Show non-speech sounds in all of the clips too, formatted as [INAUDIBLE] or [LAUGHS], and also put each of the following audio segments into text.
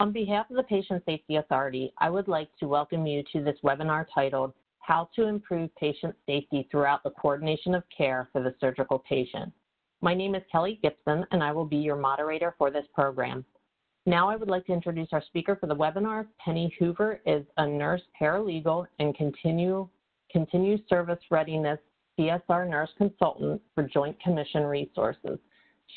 On behalf of the Patient Safety Authority, I would like to welcome you to this webinar titled How to Improve Patient Safety Throughout the Coordination of Care for the Surgical Patient. My name is Kelly Gibson, and I will be your moderator for this program. Now I would like to introduce our speaker for the webinar. Penny Hoover is a nurse paralegal and continue, service readiness CSR nurse consultant for Joint Commission Resources.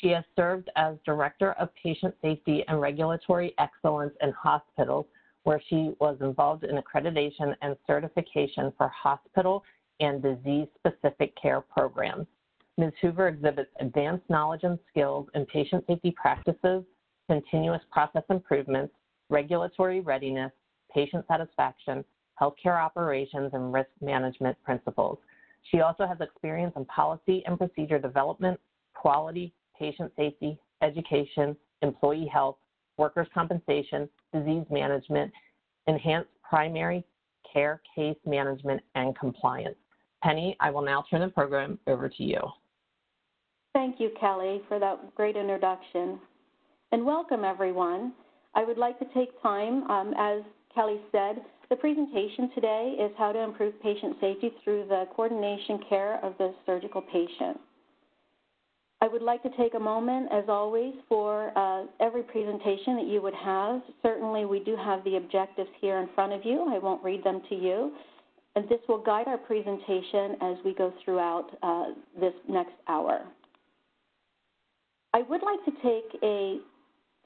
She has served as Director of Patient Safety and Regulatory Excellence in Hospitals, where she was involved in accreditation and certification for hospital and disease-specific care programs. Ms. Hoover exhibits advanced knowledge and skills in patient safety practices, continuous process improvements, regulatory readiness, patient satisfaction, healthcare operations, and risk management principles. She also has experience in policy and procedure development, quality, patient safety, education, employee health, workers' compensation, disease management, enhanced primary care case management, and compliance. Penny, I will now turn the program over to you. Thank you, Kelly, for that great introduction. And welcome, everyone. I would like to take time, um, as Kelly said, the presentation today is how to improve patient safety through the coordination care of the surgical patient. I would like to take a moment, as always, for uh, every presentation that you would have. Certainly, we do have the objectives here in front of you. I won't read them to you. And this will guide our presentation as we go throughout uh, this next hour. I would like to take a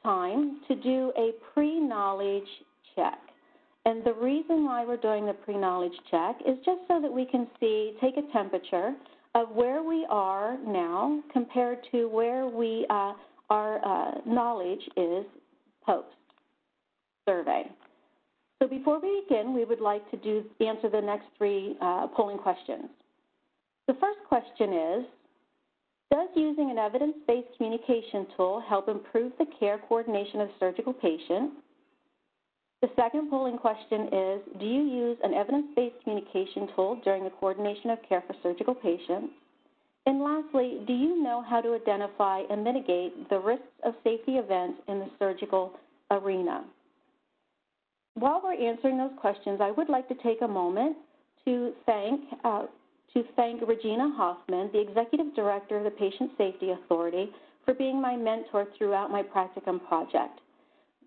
time to do a pre-knowledge check. And the reason why we're doing the pre-knowledge check is just so that we can see, take a temperature of where we are now compared to where we uh, our uh, knowledge is post survey. So before we begin, we would like to do answer the next three uh, polling questions. The first question is, does using an evidence-based communication tool help improve the care coordination of surgical patients? The second polling question is, do you use an evidence-based communication tool during the coordination of care for surgical patients? And lastly, do you know how to identify and mitigate the risks of safety events in the surgical arena? While we're answering those questions, I would like to take a moment to thank, uh, to thank Regina Hoffman, the Executive Director of the Patient Safety Authority, for being my mentor throughout my practicum project.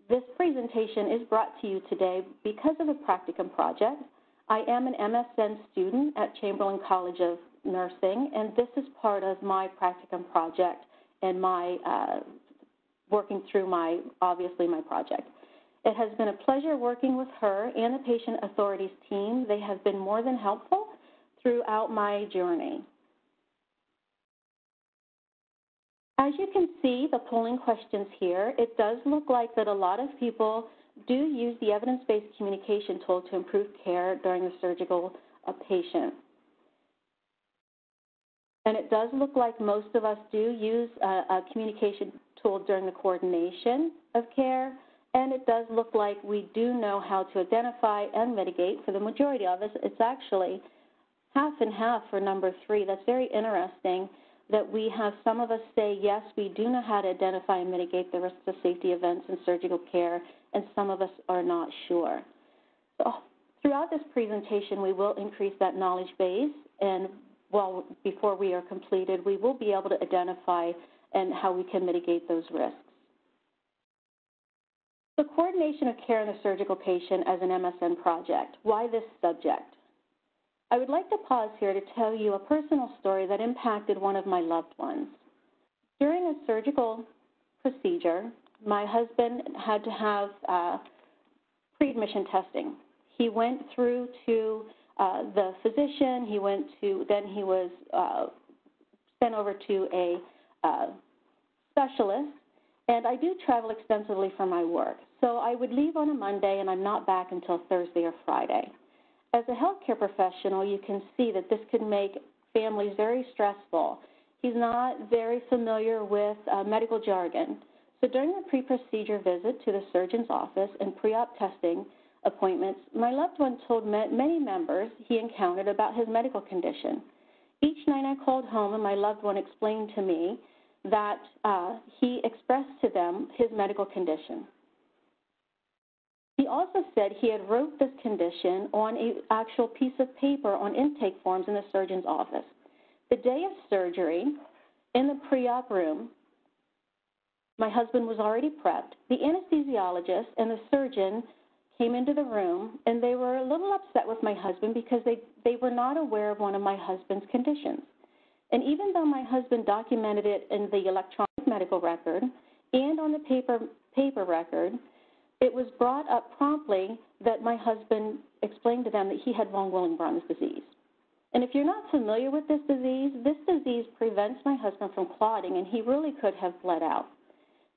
This presentation is brought to you today because of the Practicum Project. I am an MSN student at Chamberlain College of Nursing, and this is part of my Practicum Project and my uh, working through my, obviously, my project. It has been a pleasure working with her and the Patient Authorities team. They have been more than helpful throughout my journey. As you can see, the polling questions here, it does look like that a lot of people do use the evidence-based communication tool to improve care during the surgical uh, patient. And it does look like most of us do use a, a communication tool during the coordination of care, and it does look like we do know how to identify and mitigate. For the majority of us, it's actually half and half for number three. That's very interesting that we have some of us say, yes, we do know how to identify and mitigate the risks of safety events in surgical care, and some of us are not sure. So throughout this presentation, we will increase that knowledge base, and well, before we are completed, we will be able to identify and how we can mitigate those risks. The coordination of care in the surgical patient as an MSN project. Why this subject? I would like to pause here to tell you a personal story that impacted one of my loved ones. During a surgical procedure, my husband had to have uh, pre-admission testing. He went through to uh, the physician, he went to, then he was uh, sent over to a uh, specialist, and I do travel extensively for my work. So I would leave on a Monday and I'm not back until Thursday or Friday as a healthcare professional, you can see that this could make families very stressful. He's not very familiar with uh, medical jargon. So during the pre-procedure visit to the surgeon's office and pre-op testing appointments, my loved one told many members he encountered about his medical condition. Each night I called home and my loved one explained to me that uh, he expressed to them his medical condition. He also said he had wrote this condition on an actual piece of paper on intake forms in the surgeon's office. The day of surgery, in the pre-op room, my husband was already prepped. The anesthesiologist and the surgeon came into the room, and they were a little upset with my husband because they, they were not aware of one of my husband's conditions. And even though my husband documented it in the electronic medical record and on the paper, paper record, it was brought up promptly that my husband explained to them that he had von Willebrand's disease. And if you're not familiar with this disease, this disease prevents my husband from clotting, and he really could have bled out.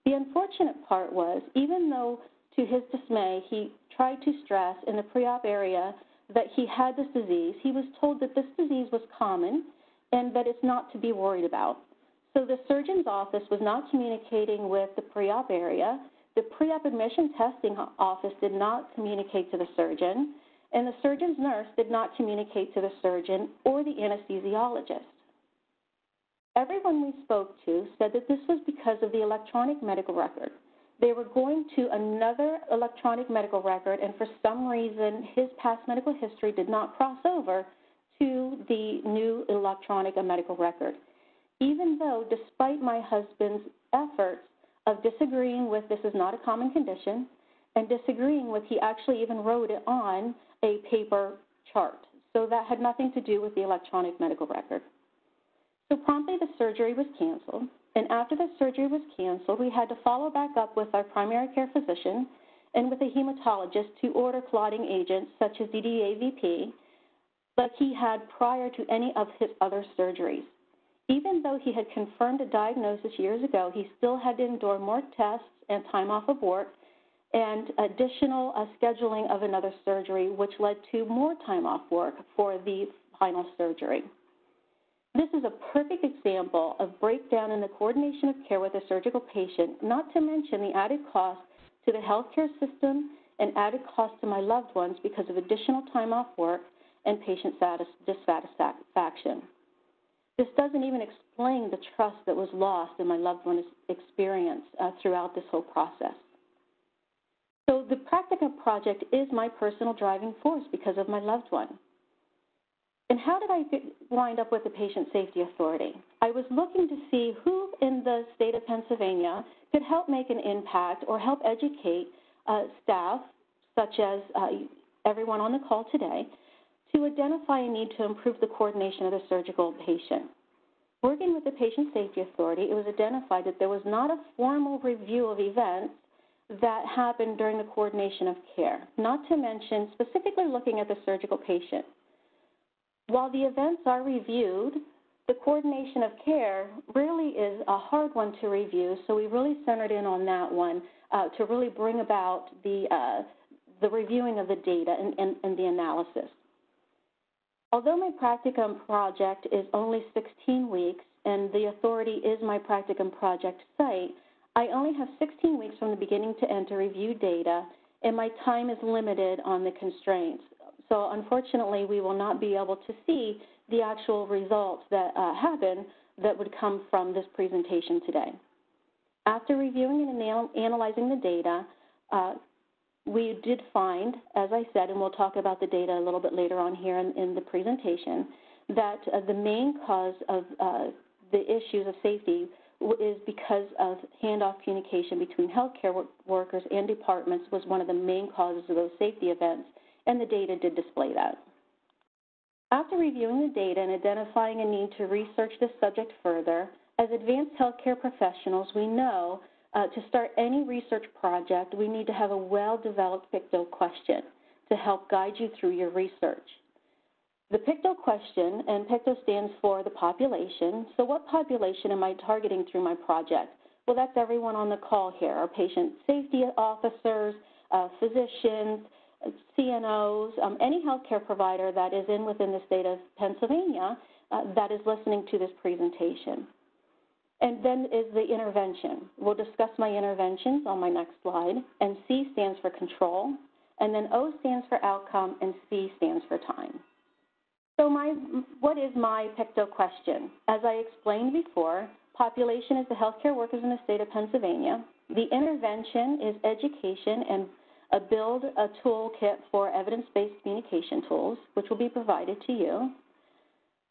The unfortunate part was, even though to his dismay he tried to stress in the pre op area that he had this disease, he was told that this disease was common and that it's not to be worried about. So the surgeon's office was not communicating with the pre op area. The pre op admission testing office did not communicate to the surgeon, and the surgeon's nurse did not communicate to the surgeon or the anesthesiologist. Everyone we spoke to said that this was because of the electronic medical record. They were going to another electronic medical record, and for some reason, his past medical history did not cross over to the new electronic medical record. Even though, despite my husband's efforts of disagreeing with this is not a common condition and disagreeing with he actually even wrote it on a paper chart. So that had nothing to do with the electronic medical record. So promptly the surgery was canceled, and after the surgery was canceled, we had to follow back up with our primary care physician and with a hematologist to order clotting agents such as DDAVP like he had prior to any of his other surgeries. Even though he had confirmed a diagnosis years ago, he still had to endure more tests and time off of work and additional uh, scheduling of another surgery, which led to more time off work for the final surgery. This is a perfect example of breakdown in the coordination of care with a surgical patient, not to mention the added cost to the healthcare system and added cost to my loved ones because of additional time off work and patient dissatisfaction. This doesn't even explain the trust that was lost in my loved one's experience uh, throughout this whole process. So the Practicum project is my personal driving force because of my loved one. And how did I wind up with the Patient Safety Authority? I was looking to see who in the state of Pennsylvania could help make an impact or help educate uh, staff, such as uh, everyone on the call today, to identify a need to improve the coordination of the surgical patient. Working with the Patient Safety Authority, it was identified that there was not a formal review of events that happened during the coordination of care, not to mention specifically looking at the surgical patient. While the events are reviewed, the coordination of care really is a hard one to review, so we really centered in on that one uh, to really bring about the, uh, the reviewing of the data and, and, and the analysis. Although my practicum project is only 16 weeks and the authority is my practicum project site, I only have 16 weeks from the beginning to end to review data, and my time is limited on the constraints. So unfortunately, we will not be able to see the actual results that uh, happen that would come from this presentation today. After reviewing and anal analyzing the data, uh, we did find, as I said, and we'll talk about the data a little bit later on here in, in the presentation, that uh, the main cause of uh, the issues of safety is because of handoff communication between healthcare work workers and departments was one of the main causes of those safety events, and the data did display that. After reviewing the data and identifying a need to research this subject further, as advanced healthcare professionals, we know uh, to start any research project, we need to have a well-developed PICTO question to help guide you through your research. The PICTO question, and PICTO stands for the population, so what population am I targeting through my project? Well, that's everyone on the call here, our patient safety officers, uh, physicians, CNOs, um, any healthcare provider that is in within the state of Pennsylvania uh, that is listening to this presentation. And then is the intervention. We'll discuss my interventions on my next slide. And C stands for control. And then O stands for outcome, and C stands for time. So my, what is my PICTO question? As I explained before, population is the healthcare workers in the state of Pennsylvania. The intervention is education and a build a toolkit for evidence-based communication tools, which will be provided to you.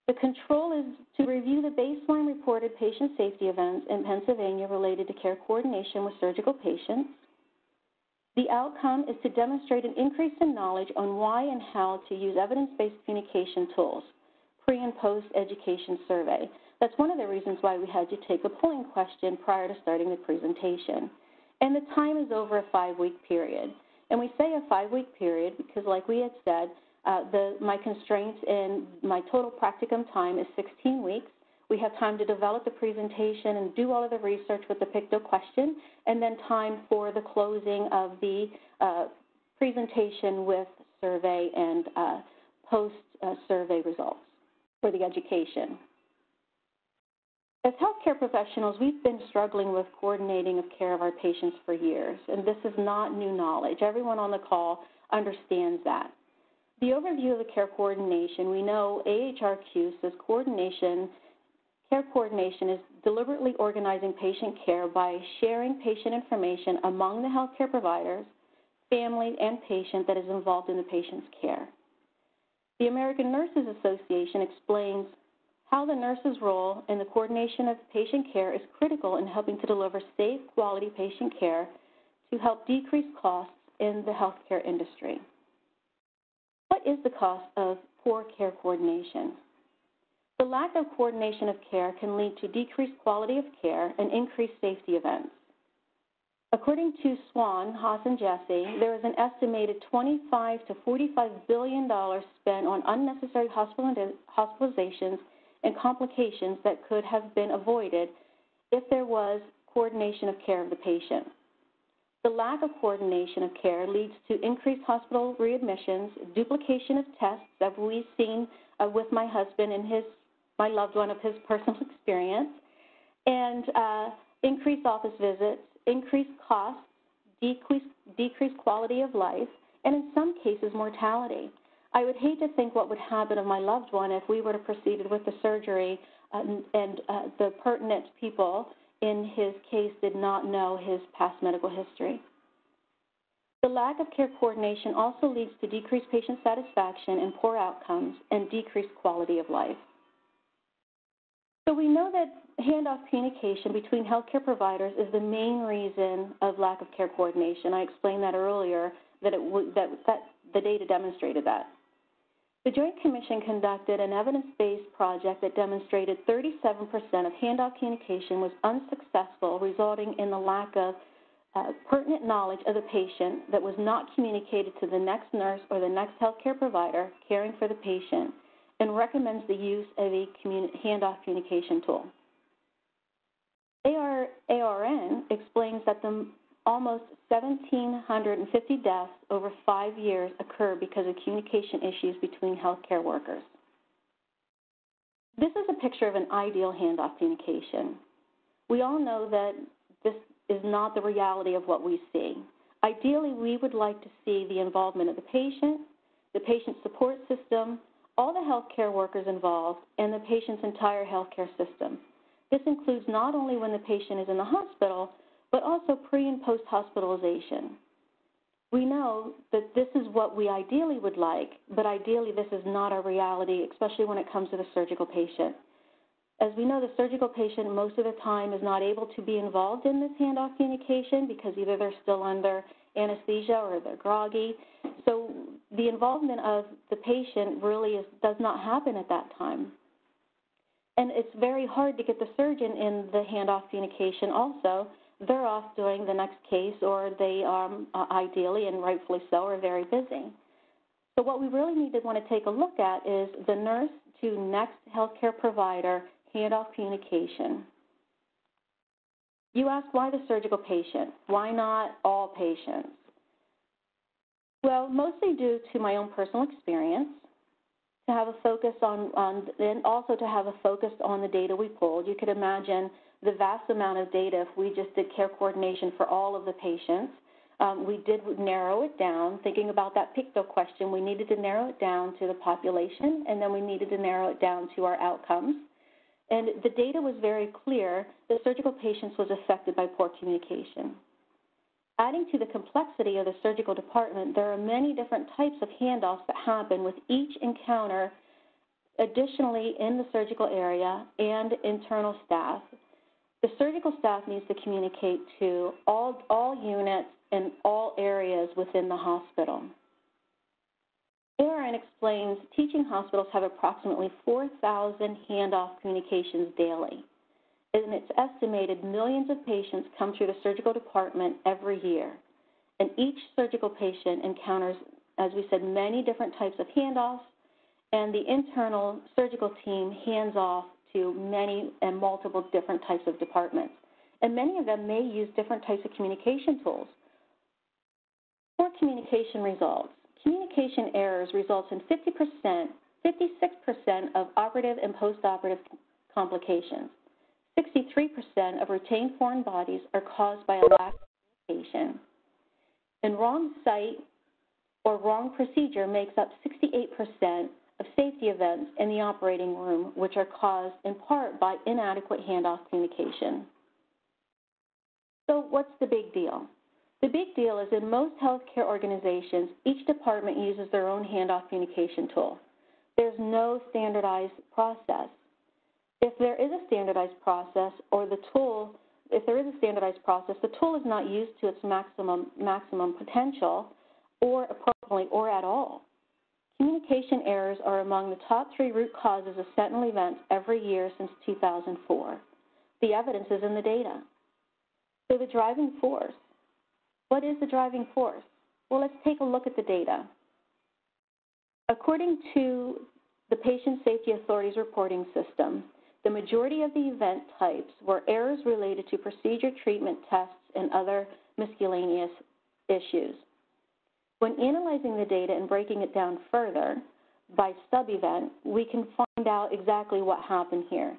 The control is to review the baseline reported patient safety events in Pennsylvania related to care coordination with surgical patients. The outcome is to demonstrate an increase in knowledge on why and how to use evidence-based communication tools, pre and post education survey. That's one of the reasons why we had you take a polling question prior to starting the presentation. And the time is over a five-week period. And we say a five-week period because, like we had said, the, my constraints in my total practicum time is 16 weeks. We have time to develop the presentation and do all of the research with the PICTO question, and then time for the closing of the uh, presentation with survey and uh, post-survey uh, results for the education. As healthcare professionals, we've been struggling with coordinating of care of our patients for years, and this is not new knowledge. Everyone on the call understands that. The overview of the care coordination, we know AHRQ says coordination, care coordination is deliberately organizing patient care by sharing patient information among the healthcare providers, family, and patient that is involved in the patient's care. The American Nurses Association explains how the nurse's role in the coordination of patient care is critical in helping to deliver safe, quality patient care to help decrease costs in the healthcare industry. What is the cost of poor care coordination? The lack of coordination of care can lead to decreased quality of care and increased safety events. According to Swan, Haas, and Jessie, there is an estimated 25 to 45 billion dollars spent on unnecessary hospitalizations and complications that could have been avoided if there was coordination of care of the patient. The lack of coordination of care leads to increased hospital readmissions, duplication of tests that we've seen uh, with my husband and his, my loved one of his [LAUGHS] personal experience, and uh, increased office visits, increased costs, decreased, decreased quality of life, and in some cases, mortality. I would hate to think what would happen of my loved one if we were to proceed with the surgery and, and uh, the pertinent people in his case did not know his past medical history. The lack of care coordination also leads to decreased patient satisfaction and poor outcomes and decreased quality of life. So we know that handoff communication between healthcare providers is the main reason of lack of care coordination. I explained that earlier that, it that, that the data demonstrated that. The Joint Commission conducted an evidence-based project that demonstrated 37% of handoff communication was unsuccessful, resulting in the lack of uh, pertinent knowledge of the patient that was not communicated to the next nurse or the next healthcare provider caring for the patient, and recommends the use of a communi handoff communication tool. AR, ARN explains that the almost 1,750 deaths over five years occur because of communication issues between healthcare workers. This is a picture of an ideal handoff communication. We all know that this is not the reality of what we see. Ideally, we would like to see the involvement of the patient, the patient support system, all the healthcare workers involved, and the patient's entire healthcare system. This includes not only when the patient is in the hospital, but also pre and post hospitalization. We know that this is what we ideally would like, but ideally this is not our reality, especially when it comes to the surgical patient. As we know, the surgical patient most of the time is not able to be involved in this handoff communication because either they're still under anesthesia or they're groggy. So the involvement of the patient really is, does not happen at that time. And it's very hard to get the surgeon in the handoff communication also they're off doing the next case or they uh, ideally and rightfully so are very busy. So what we really need to want to take a look at is the nurse to next healthcare provider handoff communication. You ask why the surgical patient? Why not all patients? Well, mostly due to my own personal experience, to have a focus on, on and also to have a focus on the data we pulled. You could imagine the vast amount of data if we just did care coordination for all of the patients. Um, we did narrow it down. Thinking about that PICTO question, we needed to narrow it down to the population, and then we needed to narrow it down to our outcomes. And the data was very clear that surgical patients was affected by poor communication. Adding to the complexity of the surgical department, there are many different types of handoffs that happen with each encounter additionally in the surgical area and internal staff. The surgical staff needs to communicate to all, all units in all areas within the hospital. ARN explains teaching hospitals have approximately 4,000 handoff communications daily, and it's estimated millions of patients come through the surgical department every year. And each surgical patient encounters, as we said, many different types of handoffs, and the internal surgical team hands off to many and multiple different types of departments. And many of them may use different types of communication tools. Poor communication results. Communication errors results in 50%, 56% of operative and postoperative complications. 63% of retained foreign bodies are caused by a lack of communication. And wrong site or wrong procedure makes up 68% of safety events in the operating room, which are caused in part by inadequate handoff communication. So, what's the big deal? The big deal is in most healthcare organizations, each department uses their own handoff communication tool. There's no standardized process. If there is a standardized process or the tool, if there is a standardized process, the tool is not used to its maximum, maximum potential or appropriately or at all. Communication errors are among the top three root causes of sentinel events every year since 2004. The evidence is in the data. So the driving force. What is the driving force? Well, let's take a look at the data. According to the Patient Safety Authority's reporting system, the majority of the event types were errors related to procedure treatment tests and other miscellaneous issues. When analyzing the data and breaking it down further by sub-event, we can find out exactly what happened here.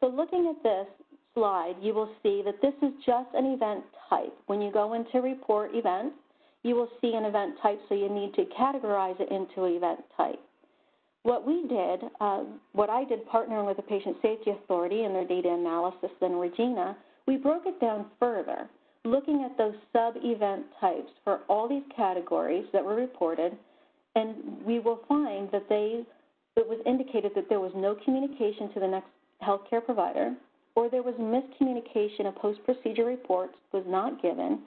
So looking at this slide, you will see that this is just an event type. When you go into report events, you will see an event type, so you need to categorize it into an event type. What we did, uh, what I did partnering with the Patient Safety Authority and their data analysis and Regina, we broke it down further looking at those sub-event types for all these categories that were reported, and we will find that they it was indicated that there was no communication to the next healthcare provider, or there was miscommunication of post-procedure reports was not given,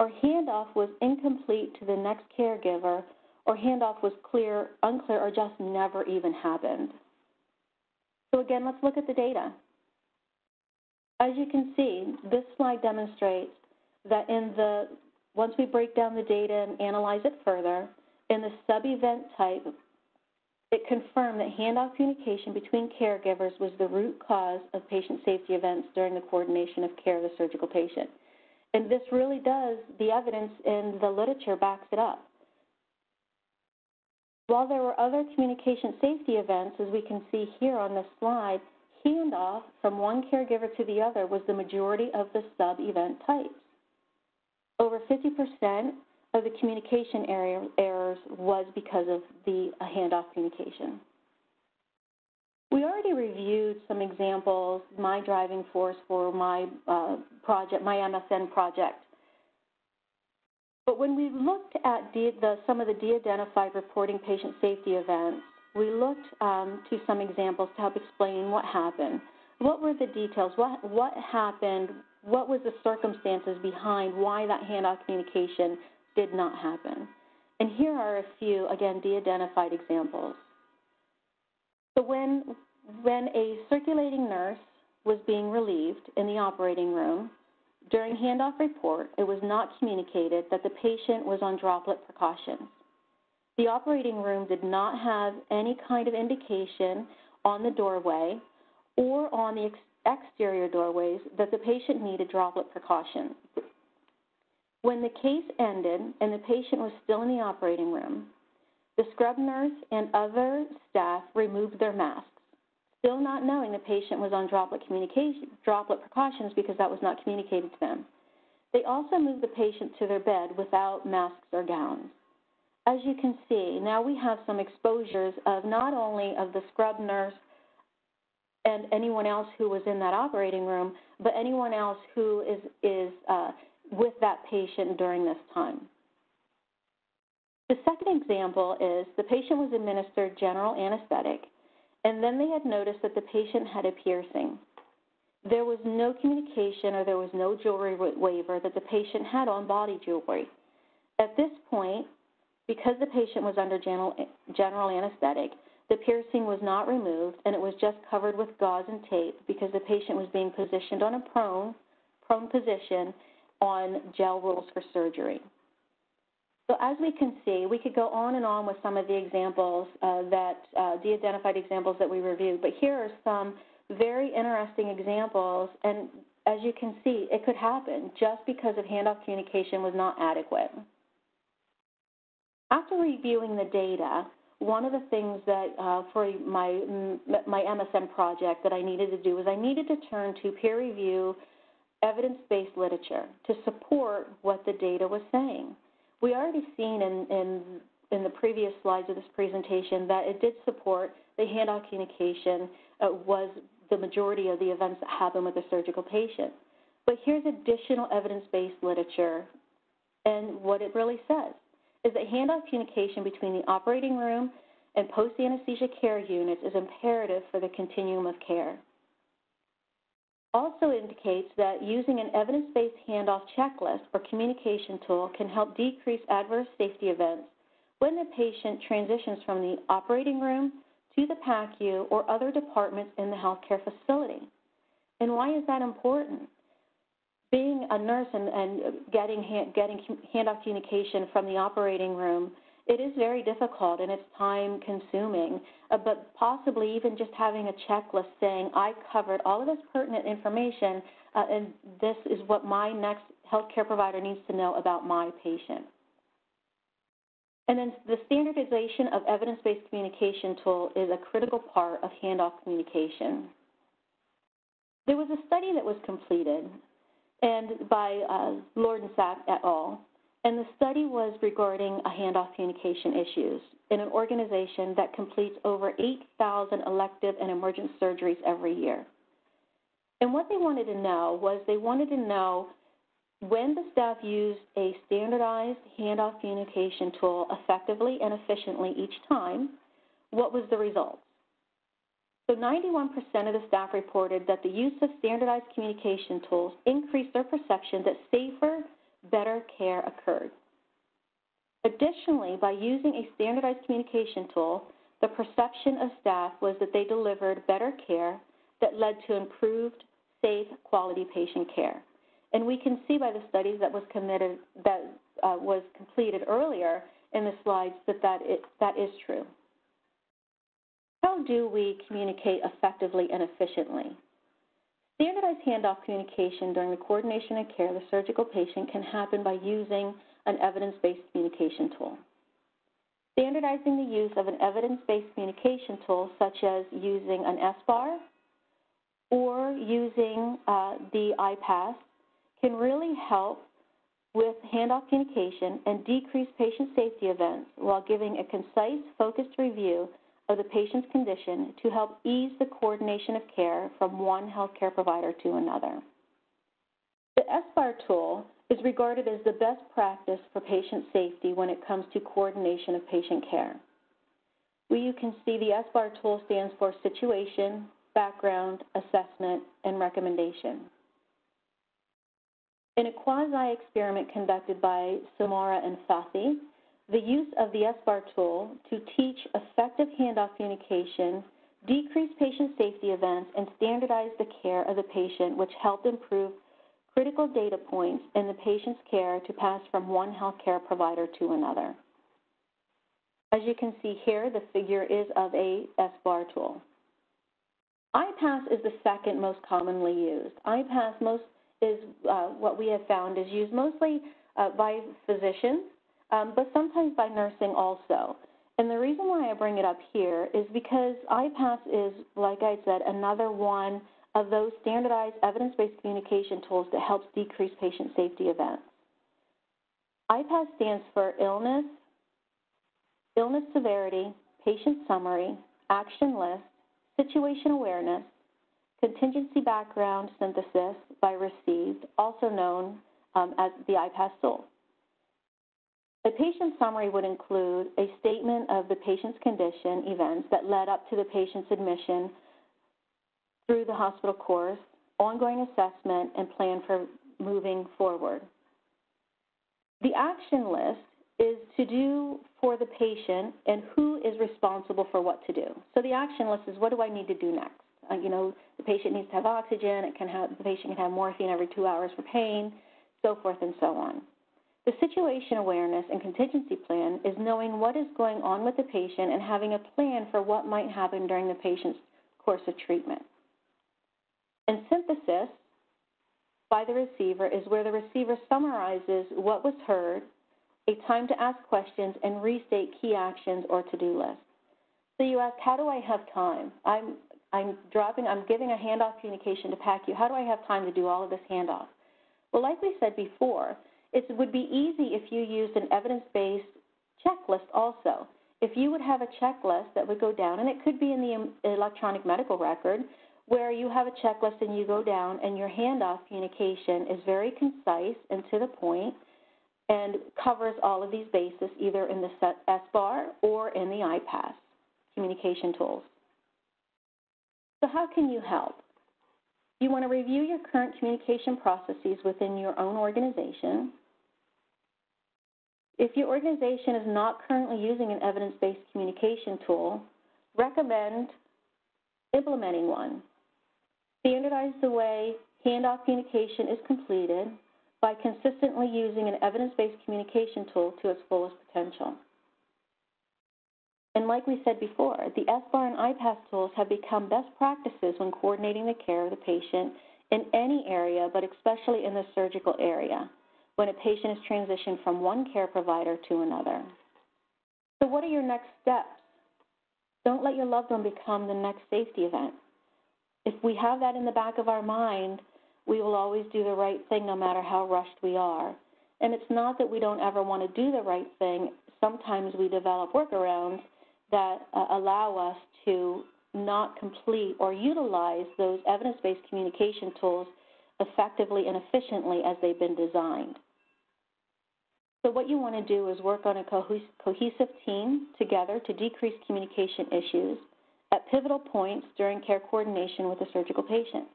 or handoff was incomplete to the next caregiver, or handoff was clear, unclear, or just never even happened. So again, let's look at the data. As you can see, this slide demonstrates that in the, once we break down the data and analyze it further, in the sub-event type, it confirmed that handoff communication between caregivers was the root cause of patient safety events during the coordination of care of the surgical patient. And this really does, the evidence in the literature backs it up. While there were other communication safety events, as we can see here on this slide, handoff from one caregiver to the other was the majority of the sub-event types. Over 50% of the communication errors was because of the handoff communication. We already reviewed some examples, my driving force for my uh, project, my MSN project. But when we looked at de the, some of the de-identified reporting patient safety events, we looked um, to some examples to help explain what happened. What were the details? What, what happened what was the circumstances behind why that handoff communication did not happen. And here are a few, again, de-identified examples. So when, when a circulating nurse was being relieved in the operating room, during handoff report, it was not communicated that the patient was on droplet precautions. The operating room did not have any kind of indication on the doorway or on the exterior doorways that the patient needed droplet precaution. When the case ended and the patient was still in the operating room, the scrub nurse and other staff removed their masks, still not knowing the patient was on droplet communication, droplet precautions because that was not communicated to them. They also moved the patient to their bed without masks or gowns. As you can see, now we have some exposures of not only of the scrub nurse and anyone else who was in that operating room, but anyone else who is, is uh, with that patient during this time. The second example is the patient was administered general anesthetic, and then they had noticed that the patient had a piercing. There was no communication or there was no jewelry waiver that the patient had on body jewelry. At this point, because the patient was under general, general anesthetic, the piercing was not removed and it was just covered with gauze and tape because the patient was being positioned on a prone, prone position on gel rolls for surgery. So as we can see, we could go on and on with some of the examples uh, that, uh, de-identified examples that we reviewed, but here are some very interesting examples, and as you can see, it could happen just because of handoff communication was not adequate. After reviewing the data, one of the things that uh, for my, my MSN project that I needed to do was I needed to turn to peer review evidence-based literature to support what the data was saying. We already seen in, in, in the previous slides of this presentation that it did support the handoff communication uh, was the majority of the events that happen with a surgical patient. But here's additional evidence-based literature, and what it really says is that handoff communication between the operating room and post-anesthesia care units is imperative for the continuum of care. Also indicates that using an evidence-based handoff checklist or communication tool can help decrease adverse safety events when the patient transitions from the operating room to the PACU or other departments in the healthcare facility. And why is that important? Being a nurse and, and getting, hand, getting handoff communication from the operating room, it is very difficult and it's time consuming, uh, but possibly even just having a checklist saying, I covered all of this pertinent information uh, and this is what my next healthcare provider needs to know about my patient. And then the standardization of evidence-based communication tool is a critical part of handoff communication. There was a study that was completed and by uh, Lord and Sack et al., and the study was regarding handoff communication issues in an organization that completes over 8,000 elective and emergent surgeries every year. And what they wanted to know was they wanted to know when the staff used a standardized handoff communication tool effectively and efficiently each time, what was the result? So 91% of the staff reported that the use of standardized communication tools increased their perception that safer, better care occurred. Additionally, by using a standardized communication tool, the perception of staff was that they delivered better care that led to improved, safe, quality patient care. And we can see by the studies that was committed that uh, was completed earlier in the slides that that that is true. How do we communicate effectively and efficiently? Standardized handoff communication during the coordination of care of the surgical patient can happen by using an evidence-based communication tool. Standardizing the use of an evidence-based communication tool, such as using an SBAR or using uh, the IPASS, can really help with handoff communication and decrease patient safety events while giving a concise, focused review of the patient's condition to help ease the coordination of care from one healthcare provider to another. The SBAR tool is regarded as the best practice for patient safety when it comes to coordination of patient care. Where you can see the SBAR tool stands for Situation, Background, Assessment, and Recommendation. In a quasi-experiment conducted by Samara and Fathi, the use of the SBAR tool to teach effective handoff communication decreased patient safety events and standardized the care of the patient, which helped improve critical data points in the patient's care to pass from one healthcare provider to another. As you can see here, the figure is of a SBAR tool. IPASS is the second most commonly used. IPASS most is uh, what we have found is used mostly uh, by physicians, but sometimes by nursing also. And the reason why I bring it up here is because IPASS is, like I said, another one of those standardized evidence-based communication tools that helps decrease patient safety events. IPASS stands for illness, illness severity, patient summary, action list, situation awareness, contingency background synthesis by received, also known um, as the IPASS tool. A patient summary would include a statement of the patient's condition events that led up to the patient's admission through the hospital course, ongoing assessment, and plan for moving forward. The action list is to do for the patient and who is responsible for what to do. So the action list is what do I need to do next? Uh, you know, the patient needs to have oxygen, it can have, the patient can have morphine every two hours for pain, so forth and so on. The situation awareness and contingency plan is knowing what is going on with the patient and having a plan for what might happen during the patient's course of treatment. And synthesis by the receiver is where the receiver summarizes what was heard, a time to ask questions, and restate key actions or to-do lists. So you ask, how do I have time? I'm, I'm dropping, I'm giving a handoff communication to PACU. How do I have time to do all of this handoff? Well, like we said before, it would be easy if you used an evidence-based checklist also. If you would have a checklist that would go down, and it could be in the electronic medical record, where you have a checklist and you go down and your handoff communication is very concise and to the point and covers all of these bases either in the SBAR or in the IPASS communication tools. So how can you help? You want to review your current communication processes within your own organization. If your organization is not currently using an evidence-based communication tool, recommend implementing one. Standardize the way handoff communication is completed by consistently using an evidence-based communication tool to its fullest potential. And like we said before, the SBAR and IPASS tools have become best practices when coordinating the care of the patient in any area, but especially in the surgical area, when a patient is transitioned from one care provider to another. So what are your next steps? Don't let your loved one become the next safety event. If we have that in the back of our mind, we will always do the right thing no matter how rushed we are. And it's not that we don't ever want to do the right thing. Sometimes we develop workarounds that uh, allow us to not complete or utilize those evidence-based communication tools effectively and efficiently as they've been designed. So what you want to do is work on a cohesive team together to decrease communication issues at pivotal points during care coordination with a surgical patient.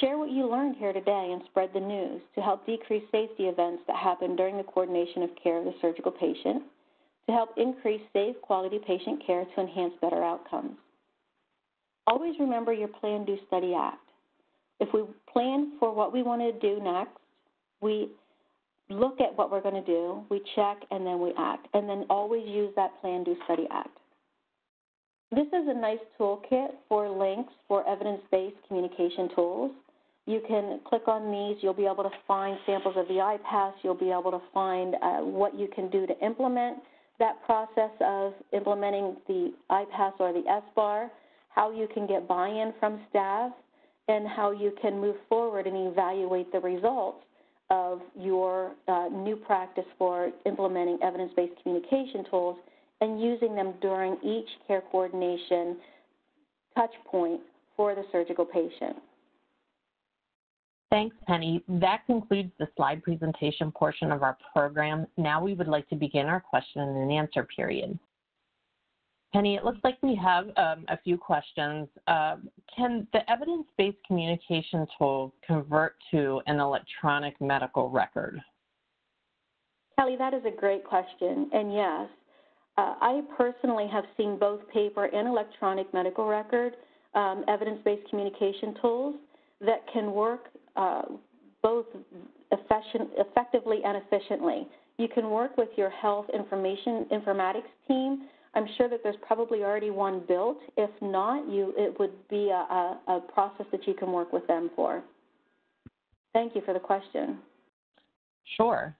Share what you learned here today and spread the news to help decrease safety events that happen during the coordination of care of the surgical patient to help increase safe, quality patient care to enhance better outcomes. Always remember your Plan, Do, Study, Act. If we plan for what we want to do next, we look at what we're going to do, we check, and then we act. And then always use that Plan, Do, Study, Act. This is a nice toolkit for links for evidence-based communication tools. You can click on these. You'll be able to find samples of the IPASS. You'll be able to find uh, what you can do to implement that process of implementing the IPASS or the SBAR, how you can get buy-in from staff, and how you can move forward and evaluate the results of your uh, new practice for implementing evidence-based communication tools and using them during each care coordination touch point for the surgical patient. Thanks, Penny. That concludes the slide presentation portion of our program. Now we would like to begin our question and answer period. Penny, it looks like we have um, a few questions. Uh, can the evidence-based communication tool convert to an electronic medical record? Kelly, that is a great question, and yes. Uh, I personally have seen both paper and electronic medical record um, evidence-based communication tools that can work uh, both effectively and efficiently. You can work with your health information informatics team. I'm sure that there's probably already one built. If not, you it would be a, a, a process that you can work with them for. Thank you for the question. Sure.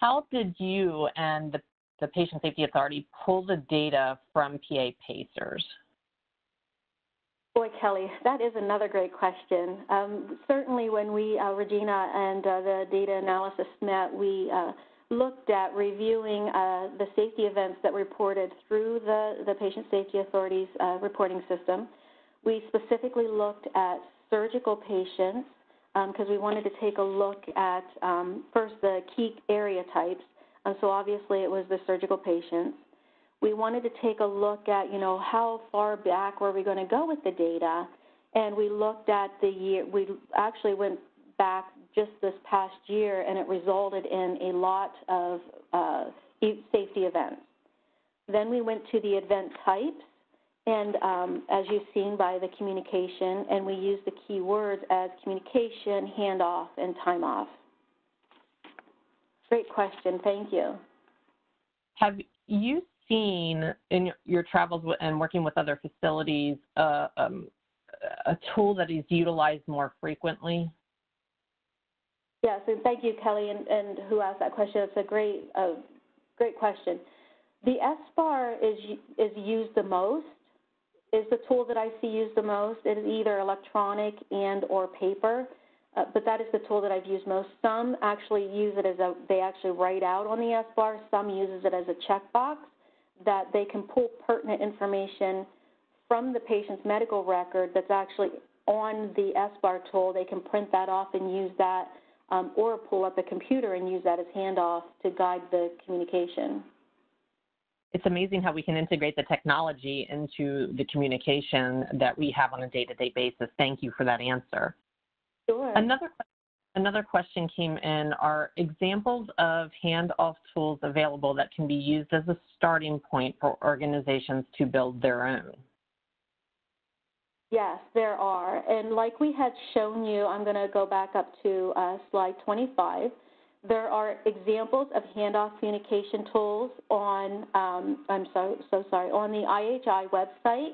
How did you and the the Patient Safety Authority pull the data from PA Pacers? Boy, Kelly, that is another great question. Um, certainly, when we, uh, Regina and uh, the data analysis met, we uh, looked at reviewing uh, the safety events that reported through the, the Patient Safety Authority's uh, reporting system. We specifically looked at surgical patients because um, we wanted to take a look at um, first the key area types. And so obviously it was the surgical patients. We wanted to take a look at, you know, how far back were we going to go with the data. And we looked at the year, we actually went back just this past year and it resulted in a lot of uh, safety events. Then we went to the event types and um, as you've seen by the communication, and we used the key words as communication, handoff, and time off. Great question. Thank you. Have you seen in your travels and working with other facilities uh, um, a tool that is utilized more frequently? Yes, and thank you, Kelly, and, and who asked that question. It's a great, uh, great question. The SBAR is is used the most is the tool that I see used the most. It is either electronic and or paper, uh, but that is the tool that I've used most. Some actually use it as a, they actually write out on the S-bar. Some uses it as a checkbox that they can pull pertinent information from the patient's medical record that's actually on the S-bar tool. They can print that off and use that um, or pull up a computer and use that as handoff to guide the communication it's amazing how we can integrate the technology into the communication that we have on a day-to-day basis. Thank you for that answer. Sure. Another another question came in are examples of handoff tools available that can be used as a starting point for organizations to build their own? Yes, there are. And like we had shown you, I'm going to go back up to uh, slide 25. There are examples of handoff communication tools on, um, I'm so, so sorry, on the IHI website,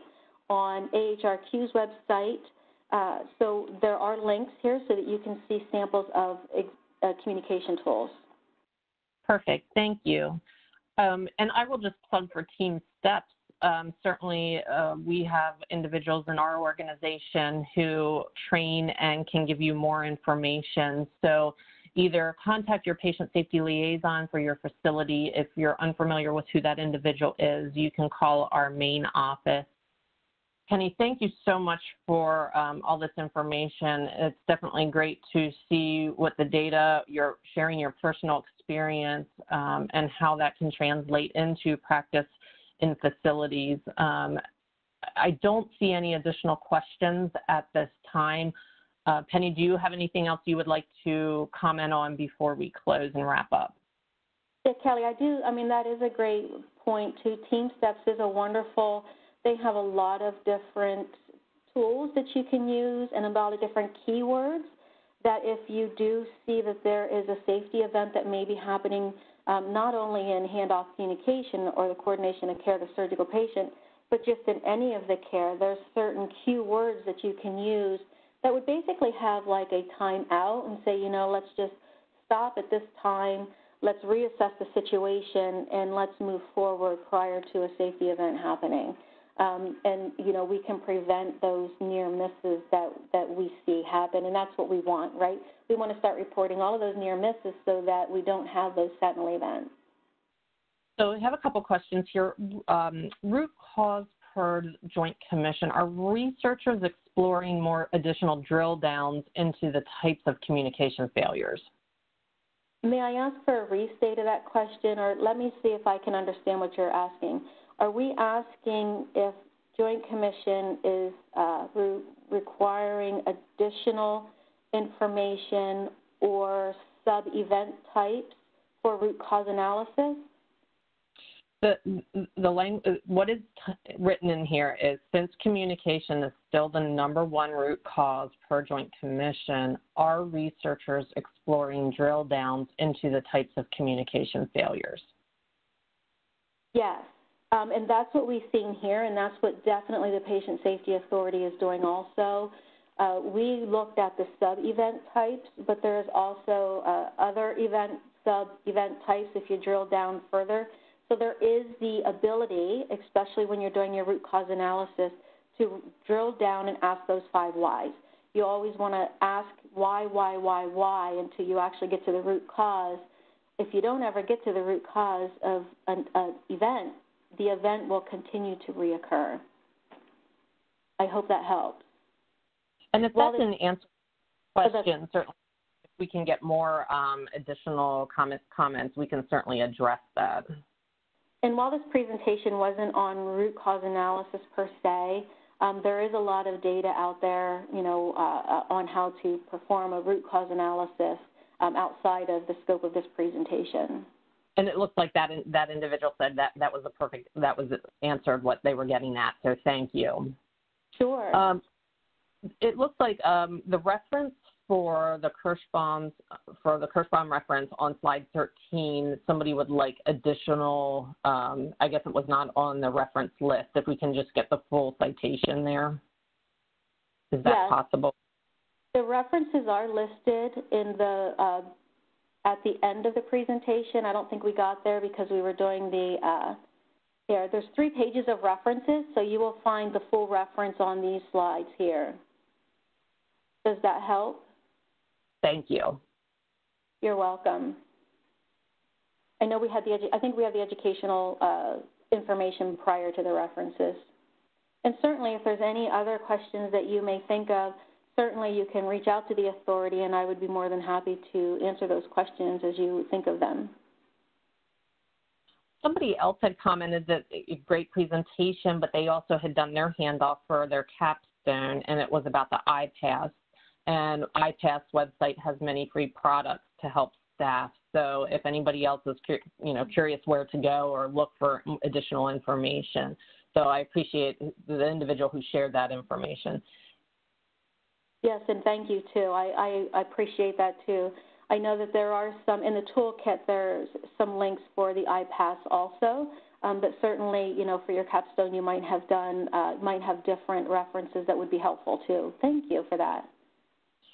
on AHRQ's website. Uh, so there are links here so that you can see samples of uh, communication tools. Perfect, thank you. Um, and I will just plug for Team Steps. Um, certainly, uh, we have individuals in our organization who train and can give you more information. So either contact your patient safety liaison for your facility. If you're unfamiliar with who that individual is, you can call our main office. Penny, thank you so much for um, all this information. It's definitely great to see what the data, you're sharing your personal experience um, and how that can translate into practice in facilities. Um, I don't see any additional questions at this time. Uh, Penny, do you have anything else you would like to comment on before we close and wrap up? Yeah, Kelly, I do. I mean, that is a great point, too. TeamSTEPPS is a wonderful, they have a lot of different tools that you can use and a lot of different keywords that if you do see that there is a safety event that may be happening um, not only in handoff communication or the coordination of care of the surgical patient, but just in any of the care, there's certain keywords that you can use that would basically have like a time out and say, you know, let's just stop at this time, let's reassess the situation, and let's move forward prior to a safety event happening. Um, and you know we can prevent those near misses that that we see happen, and that's what we want, right? We want to start reporting all of those near misses so that we don't have those sentinel events. So we have a couple questions here. Um, root cause per Joint Commission. Are researchers exploring more additional drill downs into the types of communication failures? May I ask for a restate of that question, or let me see if I can understand what you're asking. Are we asking if Joint Commission is uh, re requiring additional information or sub-event types for root cause analysis? the the language what is written in here is since communication is still the number one root cause per joint commission are researchers exploring drill downs into the types of communication failures yes and that's what we've seen here and that's what definitely the patient safety authority is doing also uh, we looked at the sub-event types but there's also uh, other event sub-event types if you drill down further so there is the ability, especially when you're doing your root cause analysis, to drill down and ask those five whys. You always want to ask why, why, why, why until you actually get to the root cause. If you don't ever get to the root cause of an event, the event will continue to reoccur. I hope that helps. And if well, that's an answer, question. Certainly, if we can get more um, additional comment, comments, we can certainly address that. And while this presentation wasn't on root cause analysis per se, um, there is a lot of data out there, you know, uh, uh on how to perform a root cause analysis um, outside of the scope of this presentation. And it looks like that that individual said that that was a perfect that was answered what they were getting at. So thank you. Sure. Um, it looks like um, the reference for the Kirschbaum's for the Kirschbaum reference on slide 13, somebody would like additional. Um, I guess it was not on the reference list. If we can just get the full citation there, is that yes. possible? The references are listed in the uh, at the end of the presentation. I don't think we got there because we were doing the uh, here. There's three pages of references, so you will find the full reference on these slides here. Does that help? Thank you. You're welcome. I know we had the, I think we have the educational uh, information prior to the references. And certainly if there's any other questions that you may think of, certainly you can reach out to the authority and I would be more than happy to answer those questions as you think of them. Somebody else had commented that a great presentation, but they also had done their handoff for their capstone and it was about the IPASS. And IPASS website has many free products to help staff. So if anybody else is you know curious where to go or look for additional information, so I appreciate the individual who shared that information. Yes, and thank you too. I, I appreciate that too. I know that there are some in the toolkit. There's some links for the IPASS also, um, but certainly, you know, for your capstone, you might have done uh, might have different references that would be helpful too. Thank you for that.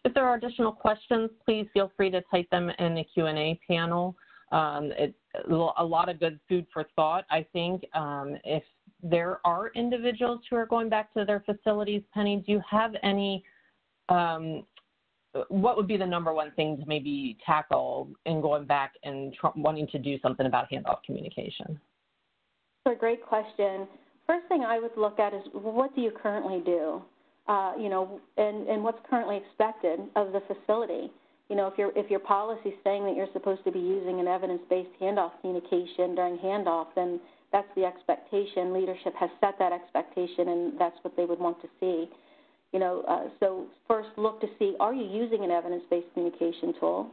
If there are additional questions, please feel free to type them in the Q&A panel. Um, it's a lot of good food for thought, I think. Um, if there are individuals who are going back to their facilities, Penny, do you have any, um, what would be the number one thing to maybe tackle in going back and wanting to do something about handoff communication? That's a great question. First thing I would look at is what do you currently do? uh, you know, and, and what's currently expected of the facility. You know, if your if your policy is saying that you're supposed to be using an evidence-based handoff communication during handoff, then that's the expectation. Leadership has set that expectation, and that's what they would want to see. You know, uh, so first look to see are you using an evidence-based communication tool.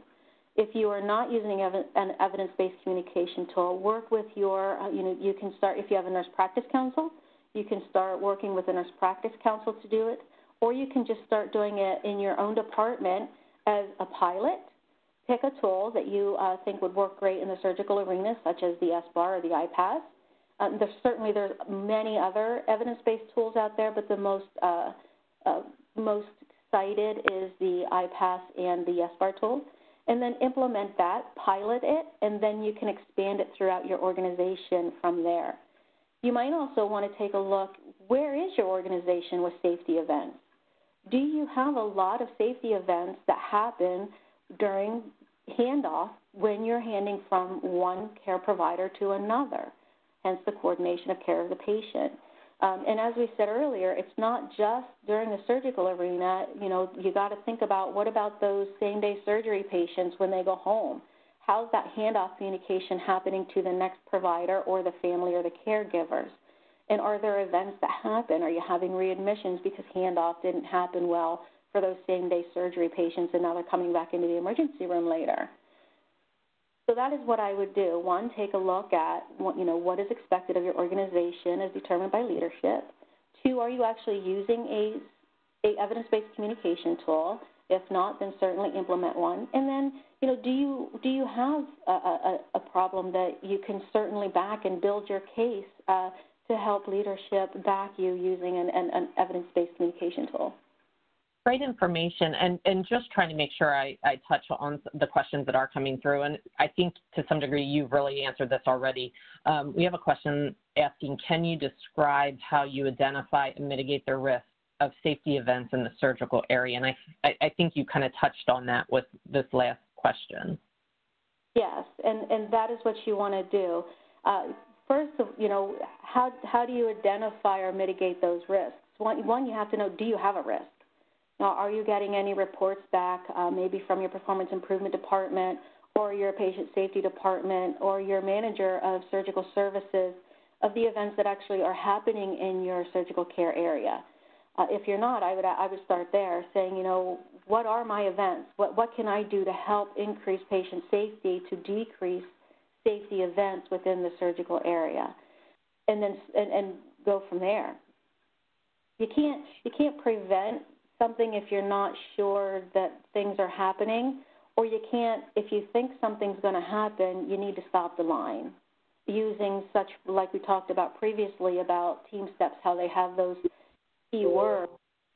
If you are not using an evidence-based communication tool, work with your, uh, you know, you can start if you have a nurse practice council you can start working with a nurse practice council to do it, or you can just start doing it in your own department as a pilot. Pick a tool that you uh, think would work great in the surgical arena, such as the SBAR or the IPASS. Um, there's certainly there's many other evidence-based tools out there, but the most uh, uh, most cited is the IPASS and the SBAR tools, And then implement that, pilot it, and then you can expand it throughout your organization from there. You might also want to take a look, where is your organization with safety events? Do you have a lot of safety events that happen during handoff when you're handing from one care provider to another, hence the coordination of care of the patient. Um, and as we said earlier, it's not just during the surgical arena. You know, you got to think about what about those same day surgery patients when they go home? how's that handoff communication happening to the next provider or the family or the caregivers? And are there events that happen? Are you having readmissions because handoff didn't happen well for those same day surgery patients and now they're coming back into the emergency room later? So that is what I would do. One, take a look at what, you know, what is expected of your organization as determined by leadership. Two, are you actually using a, a evidence-based communication tool? If not, then certainly implement one. And then you know, do you do you have a, a, a problem that you can certainly back and build your case uh, to help leadership back you using an, an, an evidence-based communication tool? Great information, and, and just trying to make sure I, I touch on the questions that are coming through. And I think to some degree you've really answered this already. Um, we have a question asking, can you describe how you identify and mitigate the risk of safety events in the surgical area? And I, I, I think you kind of touched on that with this last question. Yes, and, and that is what you want to do. Uh, first, you know, how, how do you identify or mitigate those risks? One, one, you have to know, do you have a risk? Now, are you getting any reports back, uh, maybe from your performance improvement department or your patient safety department or your manager of surgical services of the events that actually are happening in your surgical care area? Uh, if you're not, I would I would start there, saying, you know, what are my events? What what can I do to help increase patient safety to decrease safety events within the surgical area, and then and, and go from there. You can't you can't prevent something if you're not sure that things are happening, or you can't if you think something's going to happen, you need to stop the line using such like we talked about previously about TeamSTEPPS, how they have those key words.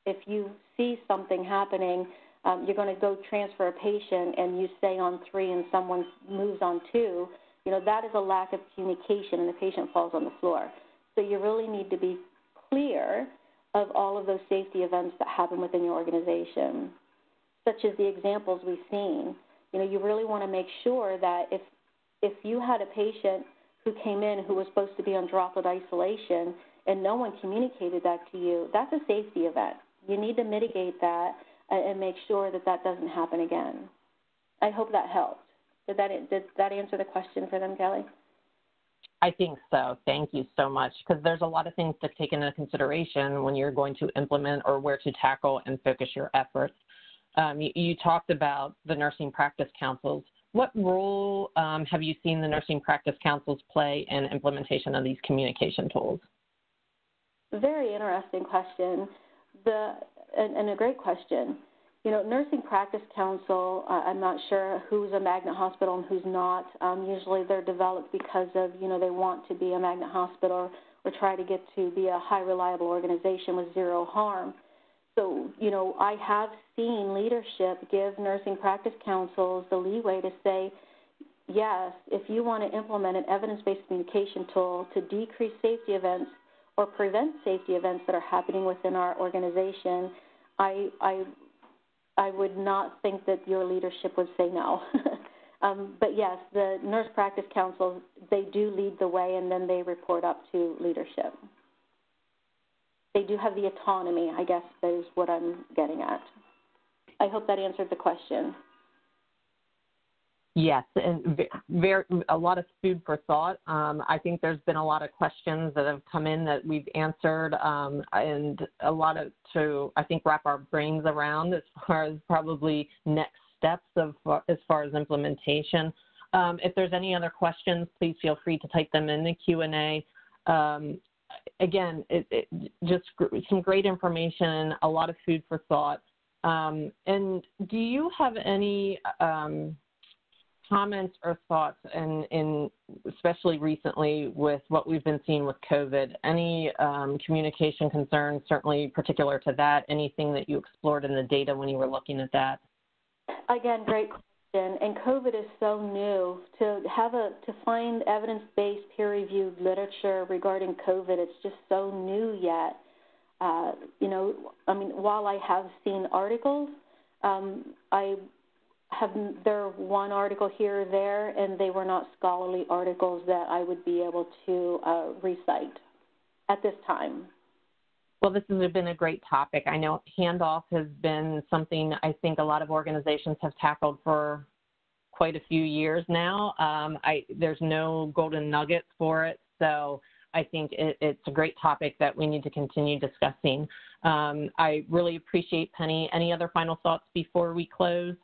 If you see something happening, um, you're going to go transfer a patient and you stay on three and someone moves on two, you know, that is a lack of communication and the patient falls on the floor. So you really need to be clear of all of those safety events that happen within your organization, such as the examples we've seen. You know, you really want to make sure that if if you had a patient who came in who was supposed to be on droplet isolation and no one communicated that to you, that's a safety event. You need to mitigate that and make sure that that doesn't happen again. I hope that helped. Did that did that answer the question for them, Kelly? I think so. Thank you so much. Because there's a lot of things to take into consideration when you're going to implement or where to tackle and focus your efforts. Um, you, you, talked about the nursing practice councils. What role um, have you seen the nursing practice councils play in implementation of these communication tools? Very interesting question. The and, and a great question. You know, Nursing Practice Council, uh, I'm not sure who's a magnet hospital and who's not. Um, usually they're developed because of, you know, they want to be a magnet hospital or try to get to be a high reliable organization with zero harm. So, you know, I have seen leadership give nursing practice councils the leeway to say, yes, if you want to implement an evidence based communication tool to decrease safety events or prevent safety events that are happening within our organization, I, I I would not think that your leadership would say no. [LAUGHS] um, but yes, the nurse practice councils, they do lead the way and then they report up to leadership. They do have the autonomy, I guess, that is what I'm getting at. I hope that answered the question. Yes, and very, a lot of food for thought. Um, I think there's been a lot of questions that have come in that we've answered, um, and a lot of to I think wrap our brains around as far as probably next steps of as far as implementation. Um, if there's any other questions, please feel free to type them in the Q and A. Um, again, it, it, just some great information, a lot of food for thought. Um, and do you have any um, comments or thoughts, and in, especially recently with what we've been seeing with COVID? Any um, communication concerns, certainly particular to that? Anything that you explored in the data when you were looking at that? Again, great question. And COVID is so new to have a to find evidence-based, peer-reviewed literature regarding COVID. It's just so new yet. Uh, you know, I mean, while I have seen articles, um, I have there one article here or there, and they were not scholarly articles that I would be able to uh, recite at this time. Well, this has been a great topic. I know handoff has been something I think a lot of organizations have tackled for quite a few years now. Um, I, there's no golden nuggets for it, so I think it, it's a great topic that we need to continue discussing. Um, I really appreciate Penny. Any other final thoughts before we close?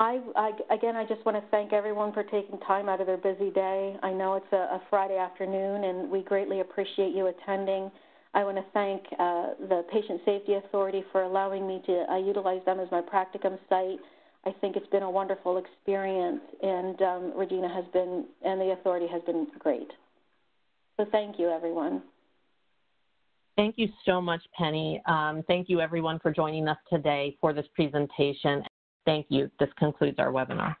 I, I, again, I just want to thank everyone for taking time out of their busy day. I know it's a, a Friday afternoon, and we greatly appreciate you attending. I want to thank uh, the Patient Safety Authority for allowing me to uh, utilize them as my practicum site. I think it's been a wonderful experience, and um, Regina has been, and the authority has been great. So thank you, everyone. Thank you so much, Penny. Um, thank you, everyone, for joining us today for this presentation. Thank you. This concludes our webinar.